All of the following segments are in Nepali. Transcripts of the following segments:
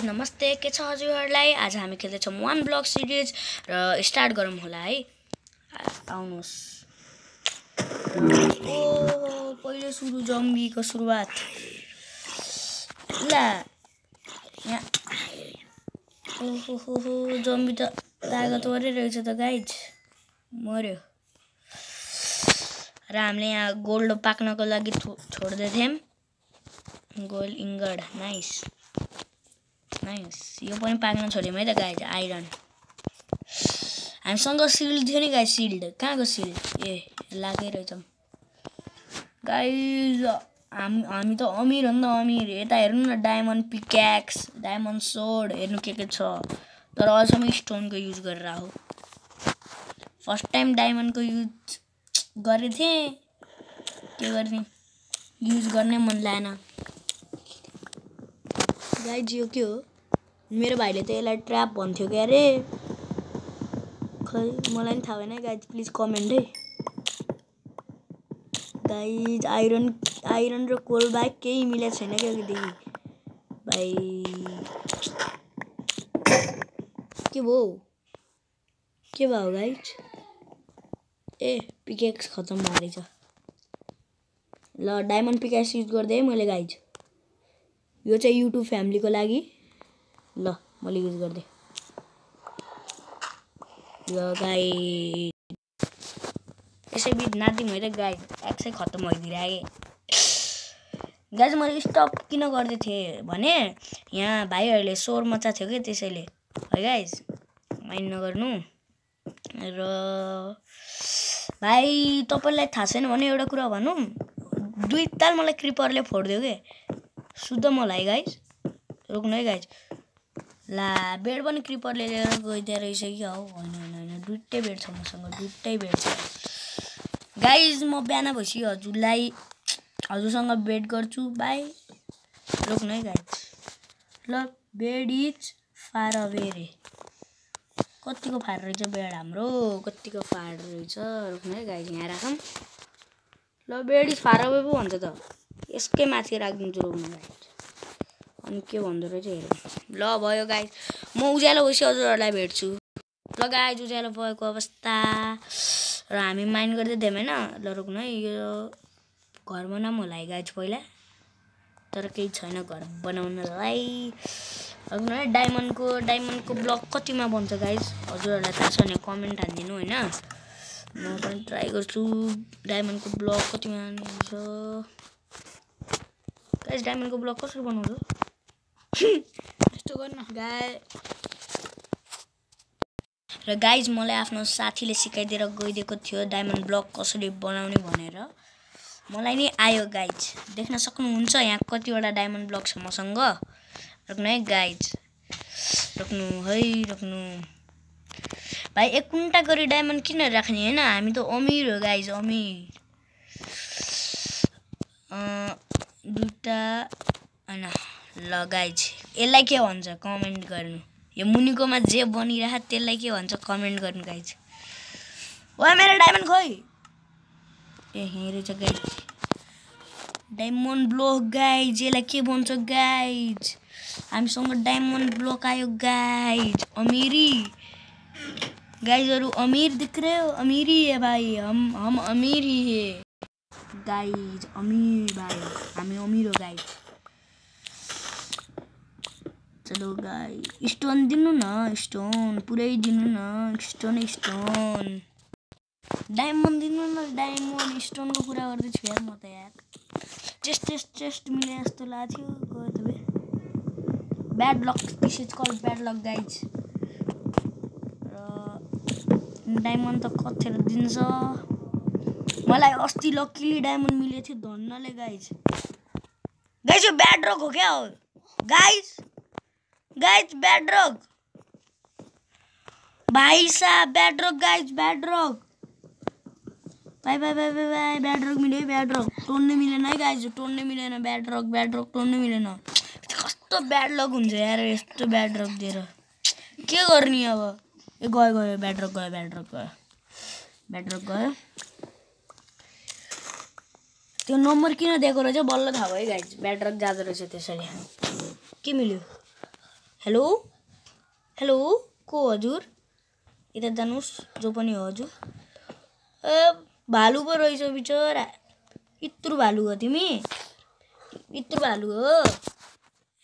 गाइज नमस्ते। के छ हजुरहरूलाई? आज हामी खेल्दैछौँ वान ब्लक सिरिज र स्टार्ट गरौँ होला है। आउनुहोस्। ओ पहिलो सुरु जम्बीको सुरुवात। ला। यहाँ। ओहो जम्बी त तागतवरै रहेछ त गाइज। मऱ्यो र हामीले यहाँ गोल्ड पाक्नको लागि छोड्दै थियौँ। गोल्ड इङ्गड। नाइस। नाइस यो पनि पाक्न छोड्यौँ है त गाइज आइरन। हामीसँग सिल्ड थियो नि गाई सिल्ड। कहाँको सिल्ड? ए लागै रहेछौँ गाइज हामी हामी त अमिर हो नि त अमिर। यता हेर्नु न डायमन्ड पिक्याक्स डायमन्ड सोड हेर्नु के के छ। तर अहिलेसम्म स्टोनको युज गरेर हो फर्स्ट टाइम डायमन्डको युज गरेको थिएँ। के गर्ने? युज गर्नै मन लागेन। गाइज यो के हो? मेरो भाइले त यसलाई ट्र्याप भन्थ्यो क्या अरे खै मलाई पनि थाहा भएन गाइज प्लिज कमेन्ट है। गाइज आइरन आइरन र कोल बाहेक केही मिलेको छैन क्या अघिदेखि। भाइ के भयो? के भयो गाइज ए पिकेक्स खतम भएको रहेछ। ल डायमन्ड पिकेक्स युज गर्दै है मैले गाइज यो चाहिँ युट्युब फ्यामिलीको लागि। ल मैले युज गरिदिएँ ल गाई यसै बिच नाच्दिउँ है त गाई एक्सै खत्तम भइदिइरहेँ गाइज मैले स्टप किन गर्दै थिएँ भने यहाँ भाइहरूले स्वर मचा थियो क्या त्यसैले। है गाइज माइन्ड नगर्नु। र भाइ तपाईँलाई थाहा छैन भने एउटा कुरा भनौँ। दुई ताल मलाई क्रिपरले फोडिदियो कि? शुद्ध मलाई गाइज रोक्नु है गाइज ला बेड पनि क्रिपरले लिएर गइदिए रहेछ कि? हौ होइन होइन होइन। दुइटै बेड छ मसँग दुइटै बेड छ। गाइज म बिहान भएपछि हजुरलाई हजुरसँग बेड गर्छु। बाई रोक्नु है गाइज ल बेड इज फार अवे रे। कतिको फार रहेछ बेड हाम्रो? कतिको फार रहेछ? रोक्नु है गाइज यहाँ राखौँ। ल बेड इज फार अवे पो भन्छ त। यसकै माथि राखिदिन्छु रोक्नु गाइज अनि के भन्दो रहेछ हेरौँ ल भयो गाई म उज्यालो भएपछि हजुरहरूलाई भेट्छु। ल गाई उज्यालो भएको अवस्था। र हामी माइन्ड गर्दै थियौँ होइन ल रोक्नु है यो घर बनाऊँ होला है गाइज पहिला। तर केही छैन घर बनाउनलाई। रोक्नु है डायमन्डको डायमन्डको ब्लक कतिमा बन्छ गाइज हजुरहरूलाई थाहा छ भने कमेन्ट हानिदिनु होइन। म पनि ट्राई गर्छु। डायमन्डको ब्लक कतिमा हुन्छ गाइज डायमन्डको ब्लक कसरी बनाउँछ? यस्तो गर्न गाई र गाइज मलाई आफ्नो साथीले सिकाइदिएर गइदिएको थियो डायमन्ड ब्लक कसरी बनाउने भनेर। मलाई नि आयो गाइज देख्न सक्नुहुन्छ यहाँ कतिवटा डायमन्ड ब्लक छ मसँग। रोक्नु है गाइज रोक्नु है रोक्नु। भाइ एक कुन्टा गरी डायमन्ड किन राख्ने होइन? हामी त अमिर हो गाइज अमिर। अँ, दुइटा होइन। ल गाइज यसलाई के भन्छ? कमेन्ट गर्नु। यो मुनिकोमा जे बनिरह त्यसलाई के भन्छ? कमेन्ट गर्नु गाइज। ओ मेरो डायमन्ड खोइ। ए यहीँ रहेछ गाइज। Diamond block guys. यसलाई के भन्छ गाइज? हामीसँग डायमन्ड ब्लक आयो गाइज। अमिरी। गाइजहरू अमीर दिख रहे हो? अमीरी है भाई हम हम अमीर ही है। गाइज अमीर भाइ। हामी अमीर हो गाइज। चलो गाई स्टोन दिनु न स्टोन पुरै दिनु न स्टोन स्टोन डायमन्ड दिनु न डायमन्ड स्टोनको कुरा गर्दैछु यार म त यार चेस्ट चेस्ट चेस्ट मिले जस्तो लाग्थ्यो गयो त बे bad luck this is called bad luck guys र डायमन्ड त कथेर दिन्छ मलाई अस्ति लक्कीली डायमन्ड मिलेको थियो धन्नले गाइज गाइज यो ब्याड रक हो क्या हो गाइज गाइज ब्याड रक भाइ साहब bedrock guys bedrock bye bye bye bye bye bedrock मिल्यो है ब्याड रक टोन्नै मिलेन है गाइज टोन्नै मिलेन ब्याड रक ब्याड रक मिलेन कस्तो ब्याड लक हुन्छ यार यस्तो ब्याड रक दिएर के गर्ने अब? ए गयो गयो ब्याड रक गयो ब्याड रक गयो। ब्याड रक गयो। त्यो नम्बर किन दिएको रहेछ? बल्ल थाहा भयो गाइज ब्याड रक जाँदो रहेछ त्यसरी। के मिल्यो? हेलो हेलो को हजुर? यता जानुहोस् जो पनि हो हजुर। ए भालु पो रहेछ बिचरा। इत्रु भालु हो तिमी? इत्रु भालु हो।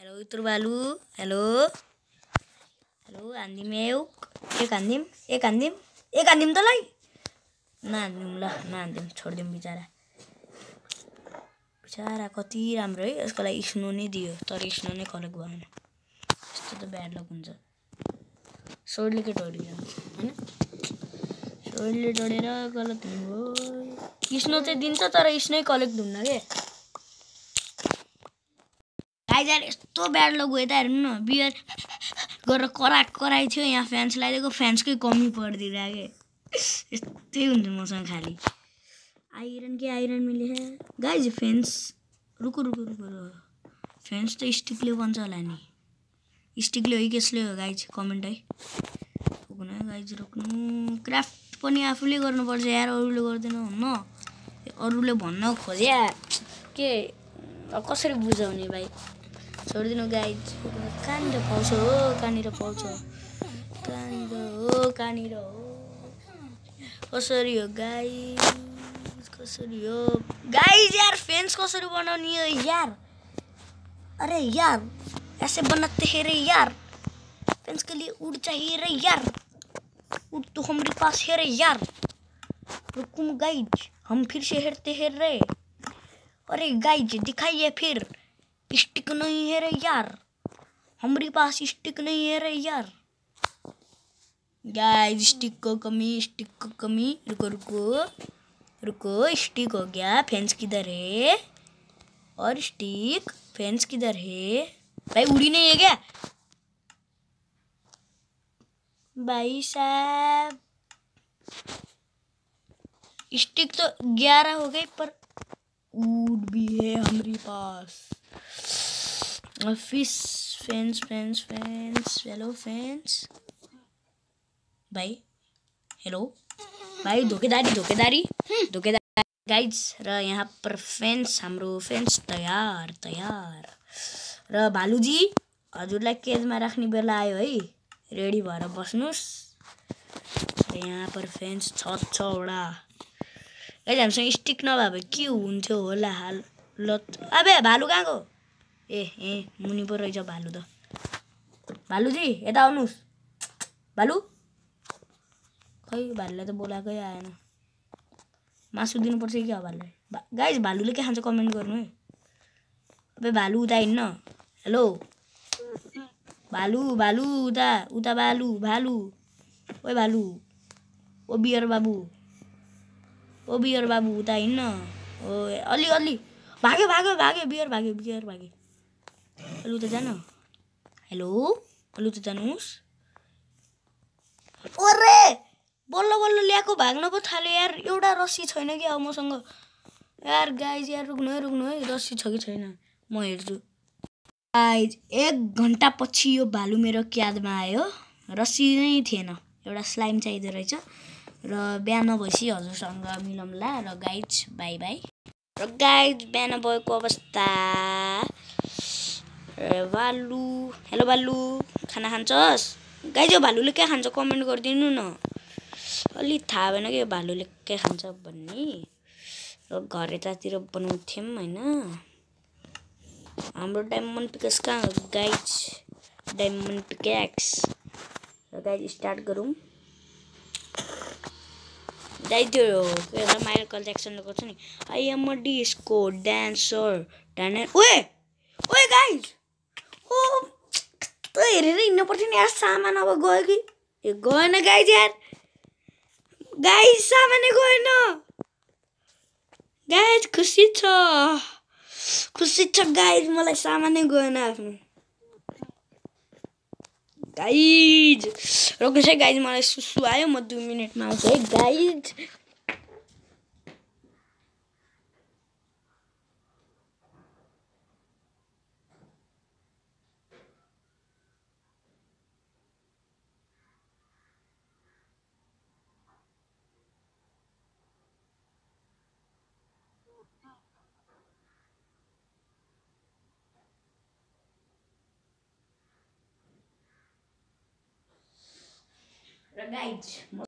हेलो इत्रु भालु। हेलो हेलो हान्दिम एक एक हान्दिम एक हान्दिम। एक हान्दिम तँलाई नहान्दिउँ ल नहान्दिउँ छोडिदिउँ बिचरा। बिचरा कति राम्रो है यसको लागि स्नो नै दियो तर स्नो नै कलेक्ट भएन यस्तो त ब्याड लक हुन्छ। सोडले के टोडिन्छ होइन? सोडले टोडेर गलत हुनुभयो स्नो चाहिँ दिन्छ तर स्नै कलेक्ट हुन्न के? आइजार यस्तो ब्याड लक गयो त हेर्नु न बियर गरेर कराक कराइ थियो यहाँ फ्यान्स लगाइदिएको फ्यान्सकै कमी परिदिरहेको के? यस्तै हुन्छ मसँग खालि। आइरन के आइरन मिले गाइज फेन्स रुको रुको रुको फेन्स त स्टिकले बन्छ होला नि। स्टिकले हो कि केसले हो गाइज कमेन्ट है। रोक्नु है गाइज रोक्नु। क्राफ्ट पनि आफूले गर्नुपर्छ यार अरूले गर्दैन हुन्न। अरूले भन्न खोज्या के? कसरी बुझाउने भाइ? छोडिदिनु गाइज कहाँनिर पाउँछ हो? कहाँनिर पाउँछ? कहाँनिर हो? कहाँनिर हो? कसरी हो गाइज कसरी हो? गाइज यार फेन्स कसरी बनाउने यार? अरे यार ऐसे बनाते हैं रे यार। फेंस के लिए उड़ चाहिए रे यार। उड़ तो हमारे पास है रे यार। रुकुम गाइज़ हम फिर से हेरते हैं रे। अरे गाइज़ दिखाइए फिर। स्टिक नहीं है रे यार। हमारे पास स्टिक नहीं है रे यार। गाइज़ स्टिक को कमी स्टिक को कमी। रुको रुको। रुको स्टिक हो गया। फेंस किधर है? और स्टिक फेंस किधर है? भाई, उड़ी नहीं है क्या? भाई साहब स्टिक तो ग्यारह हो गई पर वुड भी है हमारे pass. Fish fence fence fence hello fence भाइ हेलो भाइ धोकेदारी धोकेदारी धोकेदारी गाइड्स र, यहाँ पर फेन्स हाम्रो फेन्स तयार तयार। र भालुजी हजुरलाई केजमा राख्ने बेला आयो है। रेडी भएर बस्नुहोस्। यहाँ पर फेन्स छ छवटा। गाइज हामीसँग स्टिक नभए भए के हुन्थ्यो होला हाल ल अबे भालु कहाँ गयो? ए ए मुनि पो रहेछ भालु त। भालुजी यता आउनुहोस्। भालु? खै भालुलाई त बोलाएकै आएन। मासु दिनुपर्छ कि क्या भालुलाई? गाइज भालुले के खान्छ कमेन्ट गर्नु है? अबे भालु उता हिँड्न। हेलो भालु भालु उता उता भालु भालु ओए भालु ओ बियर बाबु ओ बियर बाबु उता हिँड्न ओ अलि अलि भाग्यो भाग्यो भाग्यो बियर भाग्यो बियर भाग्यो अलि उता जान हेलो अलि उता जानुहोस् ओरे बल्ल बल्ल ल्याएको भाग्न पो थाल्यो यार एउटा रस्सी छैन कि अब मसँग यार गाइज यार रुक्नु है रुक्नु है रस्सी छ कि छैन म हेर्छु एक घन्टा पछि यो भालु मेरो क्यादमा आयो। रस्सी नै थिएन। एउटा स्लाइम चाहिँदो रहेछ। र बिहान भएपछि हजुरसँग मिलाउँला र गाइज बाई बाई र गाइज बिहान भएको अवस्था। र भालु। हेलो भालु। खाना खान्छस्? गाइज यो भालुले के खान्छ? कमेन्ट गरिदिनु न। अलिक थाहा भएन कि यो भालुले के खान्छ भन्ने। र घर यतातिर बनाउँथ्यौँ होइन? हाम्रो डायमन्ड पिकेक्स कहाँ guys diamond pickaxe guys start गरौँ गाइज त्यो एउटा माइकल ज्याक्सनले गर्छ नि I am a disco dancer dance ओए ओए गाइज ओ त हेरेर हिँड्नु पर्थ्यो नि यार सामान अब गयो कि। ए गएन गाइज यार। गाइज सामानै गएन गाइज खुसी छ खुसी छ गाइज मलाई सामानै गएन आफ्नो। गाइज रोक्नुहोस् है गाइज मलाई सुसु आयो। म दुई मिनटमा आउँछु है। Guys guys